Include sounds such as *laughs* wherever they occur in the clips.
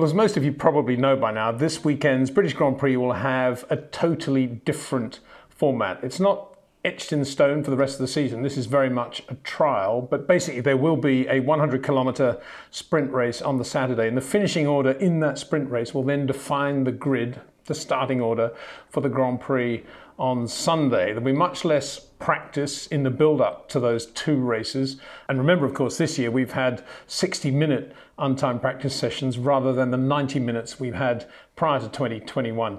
Well, as most of you probably know by now, this weekend's British Grand Prix will have a totally different format. It's not etched in stone for the rest of the season. This is very much a trial, but basically there will be a 100 kilometer sprint race on the Saturday, and the finishing order in that sprint race will then define the grid, the starting order for the Grand Prix on Sunday. There'll be much less practice in the build up to those two races. And remember, of course, this year we've had 60 minute untimed practice sessions rather than the 90 minutes we've had prior to 2021.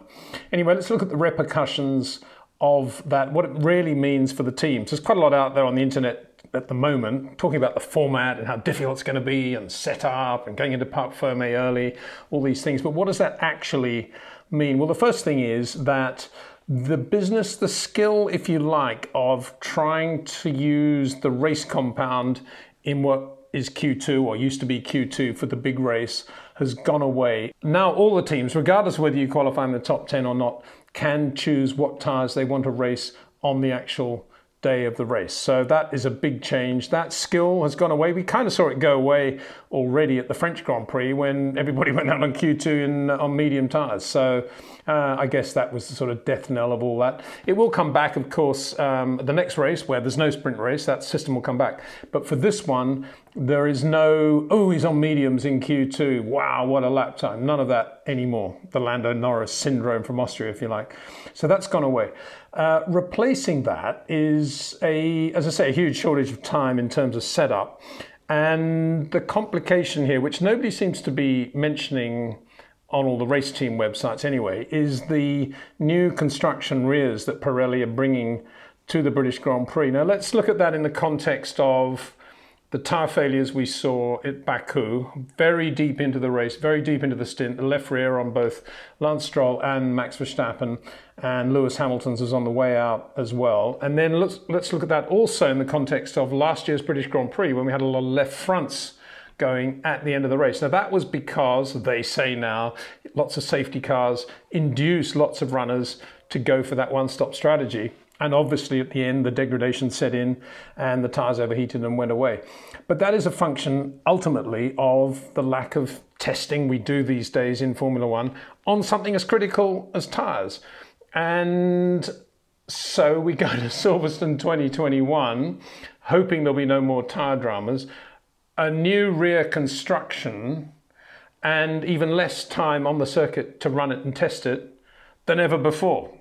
Anyway, let's look at the repercussions of that, what it really means for the teams. There's quite a lot out there on the internet at the moment, talking about the format and how difficult it's going to be and set up and going into Parc Fermé early, all these things. But what does that actually mean? Well, the first thing is that the business, the skill, if you like, of trying to use the race compound in what is Q2 or used to be Q2 for the big race has gone away. Now, all the teams, regardless whether you qualify in the top 10 or not, can choose what tyres they want to race on the actual day of the race. So that is a big change. That skill has gone away. We kind of saw it go away already at the French Grand Prix when everybody *laughs* went out on Q2 in, on medium tyres. So uh, I guess that was the sort of death knell of all that. It will come back, of course, um, the next race where there's no sprint race, that system will come back. But for this one, there is no, oh, he's on mediums in Q2. Wow, what a lap time. None of that anymore. The Lando Norris syndrome from Austria, if you like. So that's gone away. Uh, replacing that is a, as I say, a huge shortage of time in terms of setup. And the complication here, which nobody seems to be mentioning on all the race team websites anyway, is the new construction rears that Pirelli are bringing to the British Grand Prix. Now let's look at that in the context of the tyre failures we saw at Baku, very deep into the race, very deep into the stint, the left rear on both Lance Stroll and Max Verstappen, and Lewis Hamilton's was on the way out as well. And then let's, let's look at that also in the context of last year's British Grand Prix when we had a lot of left fronts going at the end of the race. Now, that was because they say now lots of safety cars induce lots of runners to go for that one stop strategy. And obviously, at the end, the degradation set in and the tyres overheated and went away. But that is a function ultimately of the lack of testing we do these days in Formula One on something as critical as tyres. And so we go to *laughs* Silverstone 2021, hoping there'll be no more tyre dramas, a new rear construction, and even less time on the circuit to run it and test it than ever before.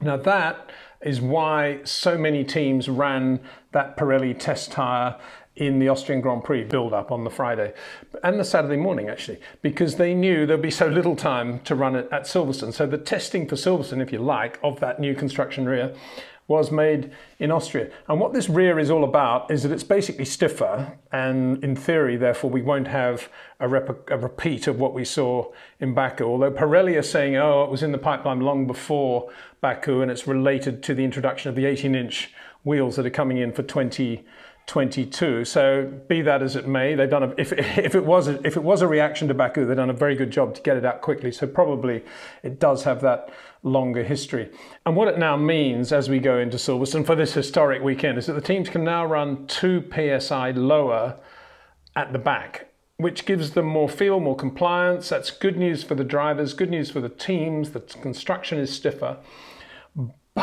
Now, that is why so many teams ran that Pirelli test tyre in the Austrian Grand Prix build up on the Friday and the Saturday morning actually, because they knew there'd be so little time to run it at Silverstone. So the testing for Silverstone, if you like, of that new construction rear was made in Austria. And what this rear is all about is that it's basically stiffer, and in theory, therefore, we won't have a, rep- a, repeat of what we saw in Baku. Although Pirelli are saying, oh, it was in the pipeline long before Baku, and it's related to the introduction of the 18 inch wheels that are coming in for 20. 22. So be that as it may, they've done a, if, if it was a, if it was a reaction to Baku, they've done a very good job to get it out quickly. So probably it does have that longer history. And what it now means as we go into Silverstone for this historic weekend is that the teams can now run two psi lower at the back. Which gives them more feel, more compliance. That's good news for the drivers, good news for the teams. The construction is stiffer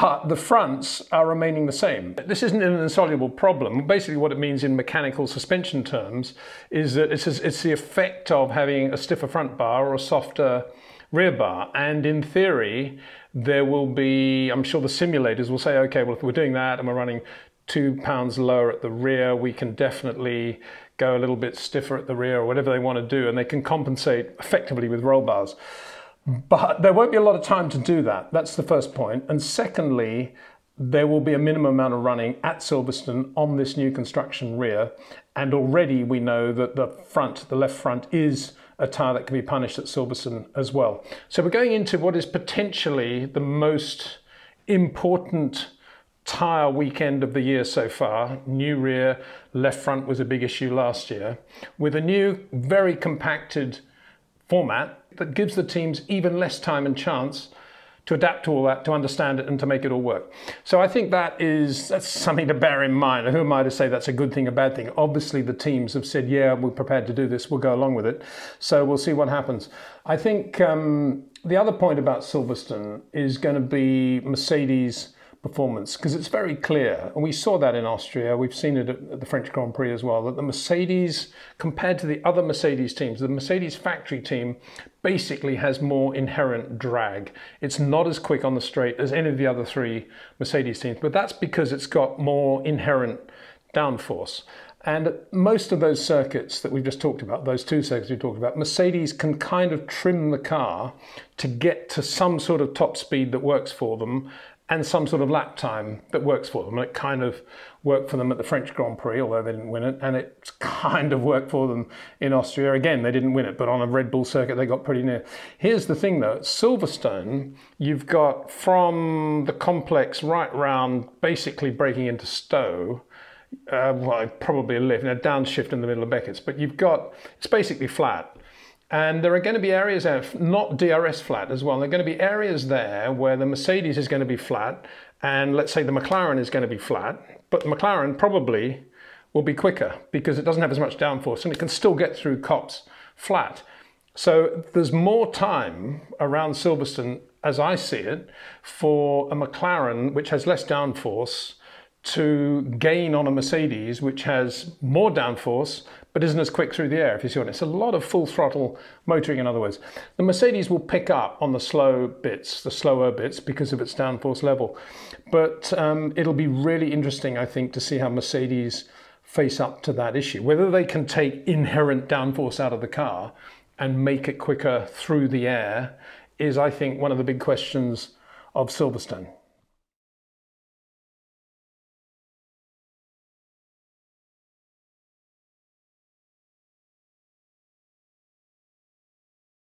but the fronts are remaining the same. This isn't an insoluble problem. Basically, what it means in mechanical suspension terms is that it's, it's the effect of having a stiffer front bar or a softer rear bar. And in theory, there will be, I'm sure the simulators will say, okay, well, if we're doing that and we're running two pounds lower at the rear, we can definitely go a little bit stiffer at the rear or whatever they want to do, and they can compensate effectively with roll bars. But there won't be a lot of time to do that. That's the first point. And secondly, there will be a minimum amount of running at Silverstone on this new construction rear. And already we know that the front, the left front, is a tyre that can be punished at Silverstone as well. So we're going into what is potentially the most important tyre weekend of the year so far. New rear, left front was a big issue last year, with a new, very compacted format that gives the teams even less time and chance to adapt to all that, to understand it, and to make it all work. So I think that is that's something to bear in mind. Who am I to say that's a good thing, a bad thing? Obviously, the teams have said, "Yeah, we're prepared to do this. We'll go along with it." So we'll see what happens. I think um, the other point about Silverstone is going to be Mercedes performance because it's very clear, and we saw that in Austria. We've seen it at the French Grand Prix as well. That the Mercedes, compared to the other Mercedes teams, the Mercedes factory team basically has more inherent drag. It's not as quick on the straight as any of the other three Mercedes teams, but that's because it's got more inherent downforce. And most of those circuits that we've just talked about, those two circuits we talked about, Mercedes can kind of trim the car to get to some sort of top speed that works for them and some sort of lap time that works for them. And it kind of worked for them at the French Grand Prix, although they didn't win it, and it *laughs* kind of worked for them in Austria. Again, they didn't win it, but on a Red Bull circuit, they got pretty near. Here's the thing though Silverstone, you've got from the complex right round, basically braking into Stowe. Uh, well, probably a lift, a downshift in the middle of Beckett's, but you've got it's basically flat. And there are going to be areas not DRS flat as well. There are going to be areas there where the Mercedes is going to be flat, and let's say the McLaren is going to be flat, but the McLaren probably will be quicker because it doesn't have as much downforce and it can still get through Copse flat. So there's more time around Silverstone, as I see it, for a McLaren which has less downforce to gain on a Mercedes which has more downforce but isn't as quick through the air, if you see what I mean. It's a lot of full throttle motoring, in other words. The Mercedes will pick up on the slow bits, the slower bits, because of its downforce level. But um, it'll be really interesting, I think, to see how Mercedes face up to that issue. Whether they can take inherent downforce out of the car and make it quicker through the air is, I think, one of the big questions of Silverstone.